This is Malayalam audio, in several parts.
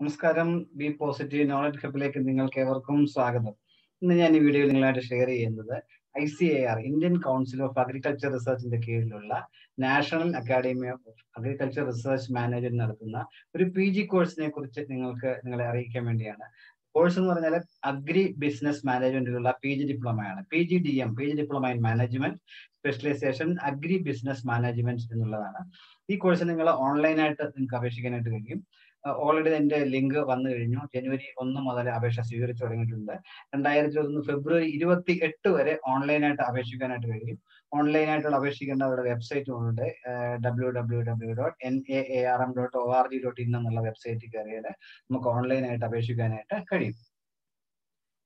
നമസ്കാരം. ബി പോസിറ്റീവ് നോളജ് ഹബിലേക്ക് നിങ്ങൾക്ക് ഏവർക്കും സ്വാഗതം. ഇന്ന് ഞാൻ ഈ വീഡിയോയിൽ നിങ്ങളായിട്ട് ഷെയർ ചെയ്യുന്നത് I C A R Indian council of agriculture റിസർച്ചിന്റെ കീഴിലുള്ള national academy of agriculture research management നടത്തുന്ന ഒരു പി ജി കോഴ്സിനെ കുറിച്ച് നിങ്ങൾക്ക് നിങ്ങളെ അറിയിക്കാൻ വേണ്ടിയാണ്. കോഴ്സ് എന്ന് പറഞ്ഞാൽ അഗ്രി ബിസിനസ് മാനേജ്മെന്റിലുള്ള P G ഡിപ്ലോമയാണ്. P G D M P G diploma in management specialisation agri business management എന്നുള്ളതാണ്. ഈ കോഴ്സ് നിങ്ങൾ ഓൺലൈനായിട്ട് നിങ്ങൾക്ക് അപേക്ഷിക്കാനായിട്ട് കഴിയും. ഓൾറെഡി എന്റെ ലിങ്ക് വന്നു കഴിഞ്ഞു. ജനുവരി ഒന്ന് മുതൽ അപേക്ഷ സ്വീകരിച്ചു തുടങ്ങിയിട്ടുണ്ട്. രണ്ടായിരത്തി ഇരുപത്തൊന്ന് ഫെബ്രുവരി ഇരുപത്തി എട്ട് വരെ ഓൺലൈനായിട്ട് അപേക്ഷിക്കാനായിട്ട് കഴിയും. ഓൺലൈനായിട്ടുള്ള അപേക്ഷിക്കേണ്ട അവരുടെ വെബ്സൈറ്റ് ഉണ്ട്. W W W dot N A A R M dot O R G dot in എന്നുള്ള വെബ്സൈറ്റിൽ കയറിയാൽ നമുക്ക് ഓൺലൈനായിട്ട് അപേക്ഷിക്കാനായിട്ട് കഴിയും.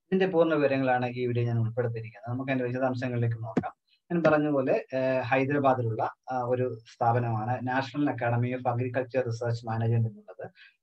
ഇതിന്റെ പൂർണ വിവരങ്ങളാണ് ഈ വീഡിയോ ഞാൻ ഉൾപ്പെടുത്തിയിരിക്കുന്നത്. നമുക്ക് അതിന്റെ വിശദാംശങ്ങളിലേക്ക് നോക്കാം. ഞാൻ പറഞ്ഞ പോലെ ഹൈദരാബാദിലുള്ള ഒരു സ്ഥാപനമാണ് national academy of agriculture research management എന്നുള്ളത്.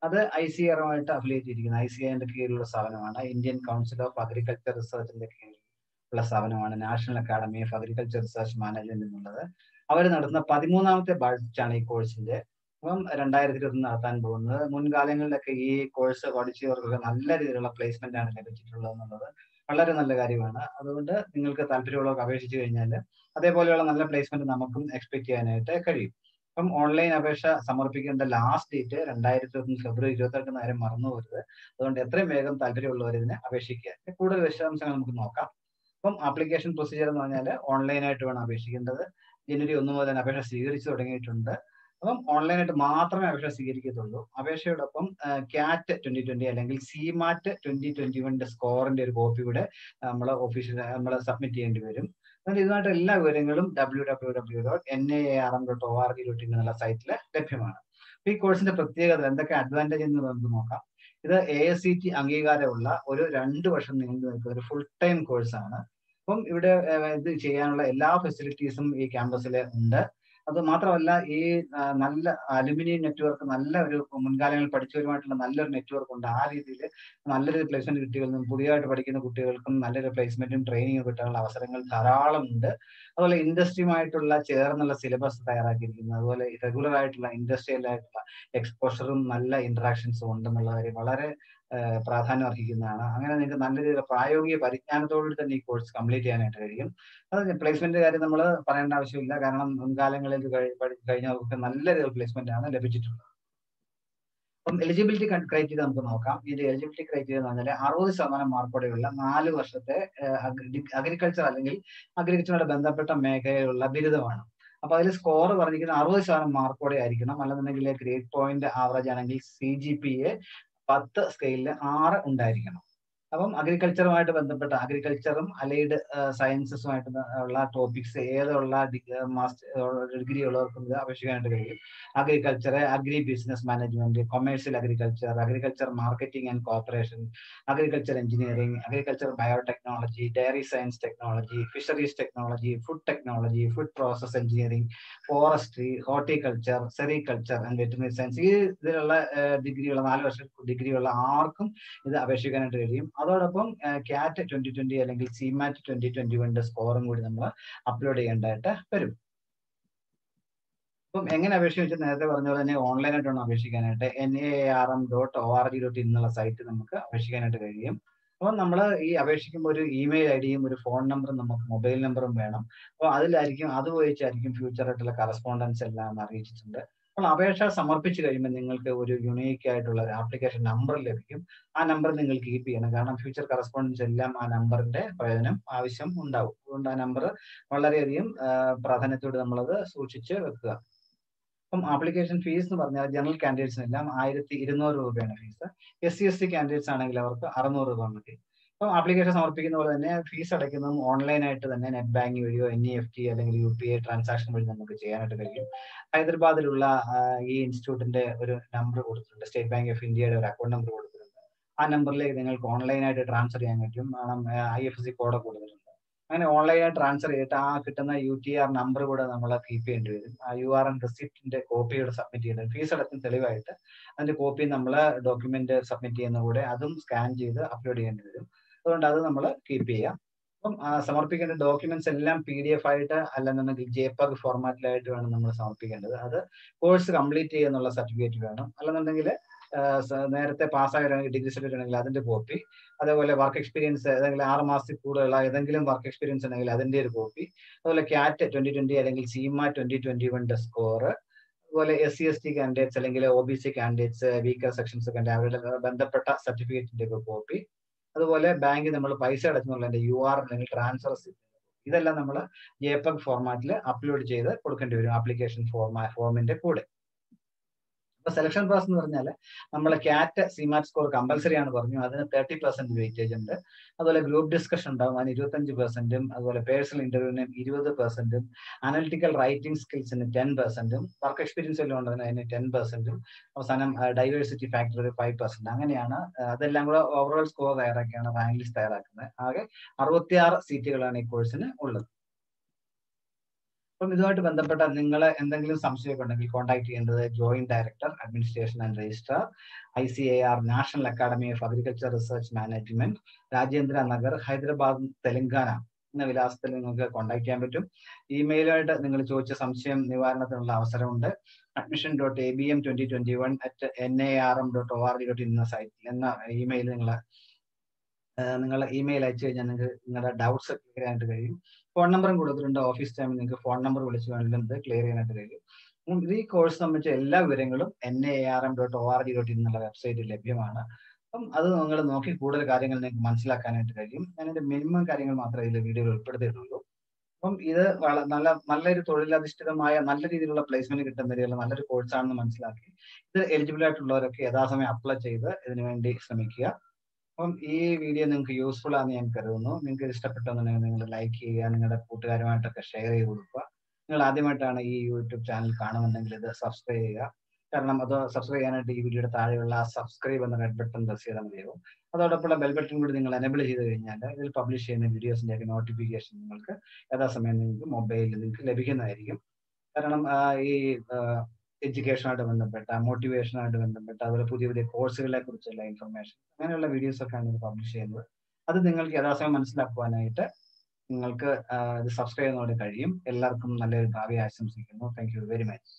അത് ഐ സി ആറുമായിട്ട് അഫിലിയേറ്റ് ചെയ്തിരിക്കുന്നത് ഐ സി ഐന്റെ കീഴിലുള്ള സ്ഥാപനമാണ്. ഇന്ത്യൻ കൗൺസിൽ ഓഫ് അഗ്രികൾച്ചർ റിസർച്ചിന്റെ കീഴിലുള്ള സ്ഥാപനമാണ്. National academy of agriculture research management എന്നുള്ളത്. അവർ നടത്തുന്ന പതിമൂന്നാമത്തെ ബാച്ചാണ് ഈ കോഴ്സിന്റെ. അപ്പം രണ്ടായിരത്തി ഇരുപത്തി നടത്താൻ പോകുന്നത്. മുൻകാലങ്ങളിലൊക്കെ ഈ കോഴ്സ് പഠിച്ചവർക്കൊക്കെ നല്ല രീതിയിലുള്ള പ്ലേസ്മെന്റ് ആണ് ലഭിച്ചിട്ടുള്ളത് എന്നുള്ളത് വളരെ നല്ല കാര്യമാണ്. അതുകൊണ്ട് നിങ്ങൾക്ക് താല്പര്യമുള്ളവർക്ക് അപേക്ഷിച്ചു കഴിഞ്ഞാൽ അതേപോലെയുള്ള നല്ല പ്ലേസ്മെന്റ് നമുക്കും എക്സ്പെക്ട് ചെയ്യാനായിട്ട് കഴിയും. അപ്പം ഓൺലൈൻ അപേക്ഷ സമർപ്പിക്കേണ്ട ലാസ്റ്റ് ഡേറ്റ് രണ്ടായിരത്തി ഇരുപത്തി ഫെബ്രുവരി ഇരുപത്തി എട്ട് നേരം മറന്നു പോകരുത് അതുകൊണ്ട് എത്രയും വേഗം താല്പര്യമുള്ളവർ ഇതിനെ അപേക്ഷിക്കുക. കൂടുതൽ വിശദാംശങ്ങൾ നമുക്ക് നോക്കാം. അപ്പം ആപ്ലിക്കേഷൻ പ്രൊസീജിയർ എന്ന് പറഞ്ഞാൽ ഓൺലൈനായിട്ട് വേണം അപേക്ഷിക്കേണ്ടത്. ജനുവരി ഒന്ന് മുതൽ അപേക്ഷ സ്വീകരിച്ചു തുടങ്ങിയിട്ടുണ്ട്. അപ്പം ഓൺലൈനായിട്ട് മാത്രമേ അപേക്ഷ സ്വീകരിക്കത്തുള്ളൂ. അപേക്ഷയോടൊപ്പം ക്യാറ്റ് ട്വന്റി ട്വന്റി അല്ലെങ്കിൽ സിമാറ്റ് ട്വന്റി ട്വന്റി വണ്ണിന്റെ സ്കോറിന്റെ ഒരു കോപ്പി കൂടെ നമ്മൾ ഓഫീഷ്യൽ നമ്മൾ സബ്മിറ്റ് ചെയ്യേണ്ടി വരും. അതുകൊണ്ട് ഇതുമായിട്ട് എല്ലാ വിവരങ്ങളും W W W dot N A R M dot O R G dot in എന്നുള്ള സൈറ്റിൽ ലഭ്യമാണ് ഈ കോഴ്സിന്റെ പ്രത്യേകത എന്തൊക്കെ അഡ്വാന്റേജ് എന്ന് നമുക്ക് നോക്കാം. ഇത് എ എസ് സി ടി അംഗീകാരമുള്ള ഒരു രണ്ട് വർഷം നീണ്ടു നിൽക്കുന്ന ഒരു ഫുൾ ടൈം കോഴ്സാണ് അപ്പം ഇവിടെ ഇത് ചെയ്യാനുള്ള എല്ലാ ഫെസിലിറ്റീസും ഈ ക്യാമ്പസിൽ ഉണ്ട്. അത് മാത്രമല്ല ഈ നല്ല അലുമിനിയം നെറ്റ്വർക്ക് നല്ല ഒരു മുൻകാലങ്ങളിൽ പഠിച്ചവരുമായിട്ടുള്ള നല്ലൊരു നെറ്റ്വർക്ക് ഉണ്ട്. ആ രീതിയിൽ നല്ലൊരു പ്ലേസ്മെന്റ് കുട്ടികൾക്കും പുതിയതായിട്ട് പഠിക്കുന്ന കുട്ടികൾക്കും നല്ലൊരു പ്ലേസ്മെന്റും ട്രെയിനിങ്ങും കിട്ടാനുള്ള അവസരങ്ങൾ ധാരാളം ഉണ്ട്. അതുപോലെ ഇൻഡസ്ട്രിയുമായിട്ടുള്ള ചേർന്നുള്ള സിലബസ് തയ്യാറാക്കിയിരിക്കുന്നത് അതുപോലെ റെഗുലർ ആയിട്ടുള്ള ഇൻഡസ്ട്രിയൽ ആയിട്ടുള്ള എക്സ്പോഷറും നല്ല ഇന്ററാക്ഷൻസും ഉണ്ടെന്നുള്ള കാര്യം വളരെ പ്രാധാന്യം അർഹിക്കുന്നതാണ്. അങ്ങനെ നിങ്ങൾക്ക് നല്ല രീതിയിൽ പ്രായോഗിക പരിജ്ഞാനത്തോടുകൂടി തന്നെ ഈ കോഴ്സ് കംപ്ലീറ്റ് ചെയ്യാനായിട്ട് കഴിയും അത് പ്ലേസ്മെന്റ് കാര്യം നമ്മൾ പറയേണ്ട ആവശ്യമില്ല. കാരണം മുൻകാലങ്ങളിൽ കഴിഞ്ഞവർക്ക് നല്ല രീതിയിൽ പ്ലേസ്മെന്റ് ആണ് ലഭിച്ചിട്ടുള്ളത്. അപ്പം എലിജിബിലിറ്റി ക്രൈറ്റീരിയ നമുക്ക് നോക്കാം. ഇതിന്റെ എലിജിബിലിറ്റി ക്രൈറ്റീരിയ എന്ന് പറഞ്ഞാൽ അറുപത് ശതമാനം മാർക്കോടെയുള്ള നാല് വർഷത്തെ അഗ്രികൾച്ചർ അല്ലെങ്കിൽ അഗ്രികൾച്ചറുമായി ബന്ധപ്പെട്ട മേഖലയിലുള്ള ബിരുദമാണ്. അപ്പൊ അതിൽ സ്കോർ പറഞ്ഞിരിക്കുന്നത് അറുപത് ശതമാനം മാർക്കോടെ ആയിരിക്കണം അല്ലെന്നുണ്ടെങ്കിൽ ഗ്രേഡ് പോയിന്റ് ആവറേജ് ആണെങ്കിൽ സി ജി പി എ പത്ത് സ്കെയിലിൽ ആറ് ഉണ്ടായിരിക്കണം. അപ്പം അഗ്രികൾച്ചറുമായിട്ട് ബന്ധപ്പെട്ട അഗ്രികൾച്ചറും അലൈഡ് സയൻസസുമായിട്ട് ഉള്ള ടോപ്പിക്സ് ഏതുള്ള ഡിഗ്രി ഉള്ളവർക്കും ഇത് അപേക്ഷിക്കാനായിട്ട് കഴിയും. Agriculture agri business management commercial agriculture agriculture marketing and corporation agriculture engineering agriculture biotechnology dairy science technology fisheries technology food technology food process engineering forestry horticulture sericulture and veterinary science ഈ ഇതിലുള്ള ഡിഗ്രിയുള്ള നാല് വർഷം ഡിഗ്രിയുള്ള ആർക്കും ഇത് അപേക്ഷിക്കാനായിട്ട് കഴിയും. അതോടൊപ്പം ക്യാറ്റ് ട്വന്റി ട്വന്റി അല്ലെങ്കിൽ സിമാറ്റ് ട്വന്റി ട്വന്റി വണ്ണിന്റെ സ്കോറും കൂടി നമ്മൾ അപ്ലോഡ് ചെയ്യേണ്ടതായിട്ട് വരും. അപ്പം എങ്ങനെ അപേക്ഷിച്ച് നേരത്തെ പറഞ്ഞ പോലെ തന്നെ ഓൺലൈനായിട്ടാണ് അപേക്ഷിക്കാനായിട്ട് N A R M dot O R G dot ഇന്നുള്ള സൈറ്റ് നമുക്ക് അപേക്ഷിക്കാനായിട്ട് കഴിയും. അപ്പം നമ്മൾ ഈ അപേക്ഷിക്കുമ്പോൾ ഒരു ഇമെയിൽ ഐ ഡിയും ഒരു ഫോൺ നമ്പറും നമുക്ക് മൊബൈൽ നമ്പറും വേണം. അപ്പോൾ അതിലായിരിക്കും അത് ഉപയോഗിച്ചായിരിക്കും ഫ്യൂച്ചറായിട്ടുള്ള കറസ്പോണ്ടൻസ് എല്ലാം അറിയിച്ചിട്ടുണ്ട്. അപേക്ഷ സമർപ്പിച്ചു കഴിയുമ്പോൾ നിങ്ങൾക്ക് ഒരു യുണീക്ക് ആയിട്ടുള്ള ഒരു ആപ്ലിക്കേഷൻ നമ്പർ ലഭിക്കും. ആ നമ്പർ നിങ്ങൾ കീപ്പ് ചെയ്യണം. കാരണം ഫ്യൂച്ചർ കറസ്പോണ്ടൻസ് എല്ലാം ആ നമ്പറിന്റെ പ്രയോജനം ആവശ്യം ഉണ്ടാവും. അതുകൊണ്ട് ആ നമ്പർ വളരെയധികം പ്രാധാന്യത്തോടെ നമ്മളത് സൂക്ഷിച്ച് വെക്കുക. അപ്പം ആപ്ലിക്കേഷൻ ഫീസ് എന്ന് പറഞ്ഞാൽ ജനറൽ കാൻഡിഡേറ്റ്സിനെല്ലാം ആയിരത്തി ഇരുന്നൂറ് രൂപയാണ് fees S C S T candidates ആണെങ്കിൽ അവർക്ക് അറുന്നൂറ് രൂപ മതി. അപ്പം ആപ്ലിക്കേഷൻ സമർപ്പിക്കുന്ന പോലെ തന്നെ ഫീസ് അടയ്ക്കുന്നതും ഓൺലൈനായിട്ട് തന്നെ നെറ്റ് ബാങ്കിങ് വഴിയോ എൻ ഇ എഫ് ടി അല്ലെങ്കിൽ യു പി ഐ ട്രാൻസാക്ഷൻ വഴി നമുക്ക് ചെയ്യാനായിട്ട് കഴിയും. ഹൈദരാബാദിലുള്ള ഈ ഇൻസ്റ്റിറ്റ്യൂട്ടിന്റെ ഒരു നമ്പർ കൊടുത്തിട്ടുണ്ട്. സ്റ്റേറ്റ് ബാങ്ക് ഓഫ് ഇന്ത്യയുടെ ഒരു അക്കൗണ്ട് നമ്പർ കൊടുത്തിട്ടുണ്ട്. ആ നമ്പറിലേക്ക് നിങ്ങൾക്ക് ഓൺലൈനായിട്ട് ട്രാൻസ്ഫർ ചെയ്യാൻ പറ്റും. കാരണം ഐ എഫ് സി കോഡ് കൊടുത്തിട്ടുണ്ട്. അങ്ങനെ ഓൺലൈനായി ട്രാൻസ്ഫർ ചെയ്തിട്ട് ആ കിട്ടുന്ന യു ടി ആർ നമ്പർ കൂടെ നമ്മൾ കീപ്പ് ചെയ്യേണ്ടി വരും. ആ യു ആർ എൻ റെസിപ്റ്റിന്റെ കോപ്പി കൂടെ സബ്മിറ്റ് ചെയ്യേണ്ടി ഫീസ് അടക്കം തെളിവായിട്ട് അതിന്റെ കോപ്പി നമ്മൾ ഡോക്യുമെന്റ് സബ്മിറ്റ് ചെയ്യുന്ന കൂടെ അതും സ്കാൻ ചെയ്ത് അപ്ലോഡ് ചെയ്യേണ്ടി വരും. അതുകൊണ്ട് അത് നമ്മൾ കീപ്പ് ചെയ്യാം. അപ്പം സമർപ്പിക്കേണ്ട ഡോക്യുമെന്റ്സ് എല്ലാം പി ഡി എഫ് ആയിട്ട് അല്ലെന്നുണ്ടെങ്കിൽ ജെപഗ് ഫോർമാറ്റിലായിട്ട് വേണം നമ്മൾ സമർപ്പിക്കേണ്ടത്. അത് കോഴ്സ് കംപ്ലീറ്റ് ചെയ്യുന്നുള്ള സർട്ടിഫിക്കറ്റ് വേണം. അല്ലെന്നുണ്ടെങ്കിൽ നേരത്തെ പാസ്സായവരാണെങ്കിൽ ഡിഗ്രി സർട്ടിഫിക്കറ്റ് ഉണ്ടെങ്കിൽ അതിന്റെ കോപ്പി അതേപോലെ വർക്ക് എക്സ്പീരിയൻസ് അല്ലെങ്കിൽ ആറ് മാസത്തിൽ കൂടുതലുള്ള ഏതെങ്കിലും വർക്ക് എക്സ്പീരിയൻസ് ഉണ്ടെങ്കിൽ അതിന്റെ ഒരു കോപ്പി അതുപോലെ ക്യാറ്റ് ട്വന്റി ട്വന്റി അല്ലെങ്കിൽ സീമ ട്വന്റി ട്വന്റി വണ്ടെ സ്കോർ അതുപോലെ S C S T candidates അല്ലെങ്കിൽ O B C candidates weaker sections ഒക്കെ അവരുടെ ബന്ധപ്പെട്ട സർട്ടിഫിക്കറ്റിന്റെ ഒക്കെ കോപ്പി അതുപോലെ ബാങ്കിൽ നമ്മൾ പൈസ അടച്ചെന്നുള്ളതിന്റെ യു ആർ അല്ലെങ്കിൽ ട്രാൻസ്ഫർ ഇതെല്ലാം നമ്മൾ ജെപെഗ് ഫോർമാറ്റിൽ അപ്ലോഡ് ചെയ്ത് കൊടുക്കേണ്ടി വരും ആപ്ലിക്കേഷൻ ഫോർമാ ഫോമിന്റെ കൂടെ. അപ്പൊ സെലക്ഷൻ പാസ് എന്ന് പറഞ്ഞാൽ നമ്മൾ ക്യാറ്റ് സിമാറ്റ് സ്കോർ കമ്പൽസറി ആണ് പറഞ്ഞു. അതിന് തേർട്ടി പെർസെന്റ് വെയിറ്റേജ് ഉണ്ട്. അതുപോലെ ഗ്രൂപ്പ് ഡിസ്കഷൻ ഉണ്ടാവും. അതിന് ഇരുപത്തഞ്ച് പെർസെന്റും അതുപോലെ പേഴ്സണൽ ഇന്റർവ്യൂവിന് ഇരുപത് പെർസെന്റും അനലിറ്റിക്കൽ റൈറ്റിംഗ് സ്കിൽസിന് ടെൻ പെർസെന്റും വർക്ക് എക്സ്പീരിയൻസ് എല്ലാം ഉണ്ടതിന് അതിന് ടെൻ പെർസെന്റും അവസാനം ഡൈവേഴ്സിറ്റി ഫാക്ടർ ഒരു ഫൈവ് പെർസെന്റ് അങ്ങനെയാണ് അതെല്ലാം കൂടെ ഓവറോൾ സ്കോർ തയ്യാറാക്കിയാണ് റാങ്ക് ലിസ്റ്റ് തയ്യാറാക്കുന്നത്. ആകെ അറുപത്തിയാറ് സീറ്റുകളാണ് ഈ കോഴ്സിന് ഉള്ളത്. അപ്പം ഇതുമായിട്ട് ബന്ധപ്പെട്ട നിങ്ങൾ എന്തെങ്കിലും സംശയമൊക്കെ ഉണ്ടെങ്കിൽ കോൺടാക്ട് ചെയ്യേണ്ടത് joint director administration and registrar I C A R national academy of agriculture research management Rajendra Nagar Hyderabad Telangana എന്ന വിലാസത്തിൽ നിങ്ങൾക്ക് കോൺടാക്ട് ചെയ്യാൻ പറ്റും. ഇമെയിലായിട്ട് നിങ്ങൾ ചോദിച്ച സംശയം നിവാരണത്തിനുള്ള അവസരമുണ്ട്. Admission dot A B M twenty twenty one at N A R M dot O R D dot in എന്ന സൈറ്റിൽ എന്ന ഇമെയിൽ നിങ്ങൾ നിങ്ങൾ ഇമെയിൽ അയച്ചു കഴിഞ്ഞാൽ നിങ്ങൾക്ക് നിങ്ങളുടെ ഡൗട്ട്സ് ക്ലിയർ ചെയ്യാനായിട്ട് കഴിയും. ഫോൺ നമ്പറും കൊടുത്തിട്ടുണ്ട്. ഓഫീസ് ടൈമിൽ നിങ്ങൾക്ക് ഫോൺ നമ്പർ വിളിച്ച് വേണമെങ്കിലും ക്ലിയർ ചെയ്യാനായിട്ട് കഴിയും. ഈ കോഴ്സ് സംബന്ധിച്ച എല്ലാ വിവരങ്ങളും N A R M dot O R D dot in എന്നുള്ള വെബ്സൈറ്റിൽ ലഭ്യമാണ്. അപ്പം അത് നിങ്ങൾ നോക്കി കൂടുതൽ കാര്യങ്ങൾ നിങ്ങൾക്ക് മനസ്സിലാക്കാനായിട്ട് കഴിയും. ഞാൻ എന്റെ മിനിമം കാര്യങ്ങൾ മാത്രമേ ഇതിൽ വീഡിയോയിൽ ഉൾപ്പെടുത്തിയിട്ടുള്ളൂ. അപ്പം ഇത് നല്ല നല്ലൊരു തൊഴിലധിഷ്ഠിതമായ നല്ല രീതിയിലുള്ള പ്ലേസ്മെന്റ് കിട്ടുന്ന രീതിയിലുള്ള നല്ലൊരു കോഴ്സാണെന്ന് മനസ്സിലാക്കി ഇത് എലിജിബിൾ ആയിട്ടുള്ളവരൊക്കെ യഥാസമയം അപ്ലൈ ചെയ്ത് ഇതിനുവേണ്ടി ശ്രമിക്കുക. അപ്പം ഈ വീഡിയോ നിങ്ങൾക്ക് യൂസ്ഫുൾ ആണെന്ന് ഞാൻ കരുതുന്നു. നിങ്ങൾക്ക് ഇഷ്ടപ്പെട്ടെന്നുണ്ടെങ്കിൽ നിങ്ങൾ ലൈക്ക് ചെയ്യുക നിങ്ങളുടെ കൂട്ടുകാരുമായിട്ടൊക്കെ ഷെയർ ചെയ്ത് കൊടുക്കുക. നിങ്ങൾ ആദ്യമായിട്ടാണ് ഈ യൂട്യൂബ് ചാനൽ കാണുന്നുണ്ടെങ്കിൽ ഇത് സബ്സ്ക്രൈബ് ചെയ്യുക. കാരണം അത് സബ്സ്ക്രൈബ് ചെയ്യാനായിട്ട് ഈ വീഡിയോയുടെ താഴെയുള്ള ആ സബ്സ്ക്രൈബ് എന്ന റെഡ് ബട്ടൺ പ്രസ് ചെയ്താൽ മതിയാവും അതോടൊപ്പം ബെൽ ബട്ടൺ കൂടി നിങ്ങൾ എനബിൾ ചെയ്ത് കഴിഞ്ഞാൽ ഇതിൽ പബ്ലിഷ് ചെയ്യുന്ന വീഡിയോസിന്റെ ഒക്കെ നോട്ടിഫിക്കേഷൻ നിങ്ങൾക്ക് യഥാസമയം നിങ്ങൾക്ക് മൊബൈലിൽ നിങ്ങൾക്ക് ലഭിക്കുന്നതായിരിക്കും. കാരണം ഈ എഡ്യൂക്കേഷനായിട്ട് ബന്ധപ്പെട്ട മോട്ടിവേഷനായിട്ട് ബന്ധപ്പെട്ട അതുപോലെ പുതിയ പുതിയ കോഴ്സുകളെ കുറിച്ചുള്ള ഇൻഫർമേഷൻ അങ്ങനെയുള്ള വീഡിയോസ് ഒക്കെയാണ് ഇത് പബ്ലിഷ് ചെയ്യുന്നത്. അത് നിങ്ങൾക്ക് യഥാസമയം മനസ്സിലാക്കുവാനായിട്ട് നിങ്ങൾക്ക് ഇത് സബ്സ്ക്രൈബ് ചെയ്യുന്നതോടെ കഴിയും. എല്ലാവർക്കും നല്ലൊരു ഭാവി ആശംസിക്കുന്നു. Thank you very much